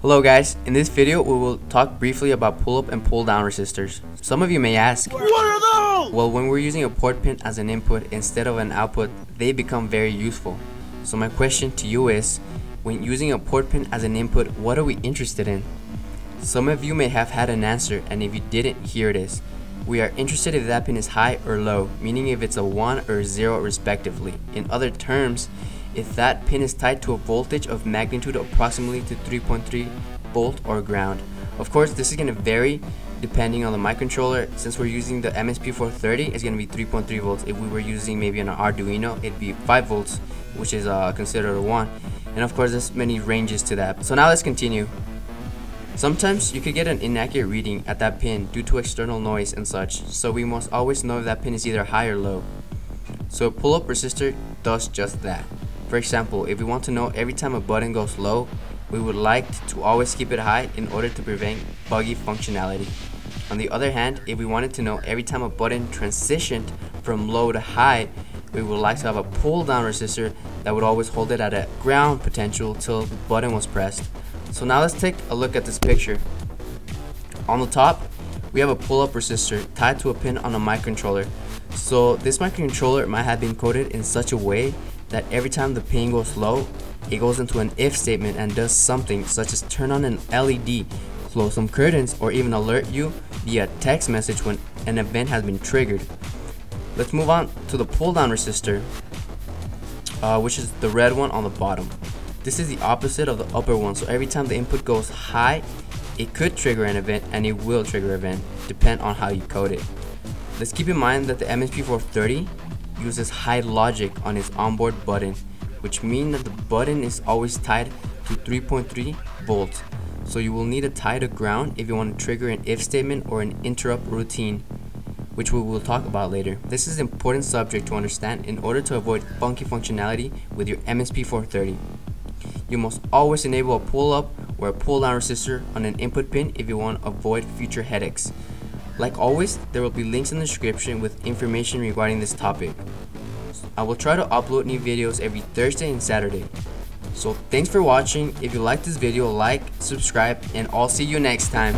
Hello guys, in this video we will talk briefly about pull-up and pull-down resistors. Some of you may ask, What are those? well when we're using a port pin as an input instead of an output, they become very useful. So my question to you is, when using a port pin as an input, what are we interested in? Some of you may have had an answer and if you didn't, here it is. We are interested if that pin is high or low, meaning if it's a 1 or 0 respectively. In other terms, if that pin is tied to a voltage of magnitude approximately to 3.3 volt or ground. Of course, this is going to vary depending on the microcontroller. Since we're using the MSP430, it's going to be 3.3 volts. If we were using maybe an Arduino, it'd be 5 volts, which is uh, considered a 1. And of course, there's many ranges to that. So now let's continue. Sometimes you could get an inaccurate reading at that pin due to external noise and such, so we must always know if that pin is either high or low. So a pull-up resistor does just that. For example, if we want to know every time a button goes low, we would like to always keep it high in order to prevent buggy functionality. On the other hand, if we wanted to know every time a button transitioned from low to high, we would like to have a pull down resistor that would always hold it at a ground potential till the button was pressed. So now let's take a look at this picture. On the top, we have a pull-up resistor tied to a pin on a microcontroller. So this microcontroller might have been coded in such a way that every time the pin goes low, it goes into an if statement and does something such as turn on an LED, close some curtains, or even alert you via text message when an event has been triggered. Let's move on to the pull down resistor, uh, which is the red one on the bottom. This is the opposite of the upper one, so every time the input goes high, it could trigger an event and it will trigger an event, depend on how you code it. Let's keep in mind that the MSP430 uses high logic on its onboard button, which means that the button is always tied to 3.3 volts. So you will need a tie to ground if you want to trigger an if statement or an interrupt routine, which we will talk about later. This is an important subject to understand in order to avoid funky functionality with your MSP430. You must always enable a pull up or a pull down resistor on an input pin if you want to avoid future headaches. Like always, there will be links in the description with information regarding this topic. I will try to upload new videos every Thursday and Saturday. So thanks for watching. If you like this video, like, subscribe, and I'll see you next time.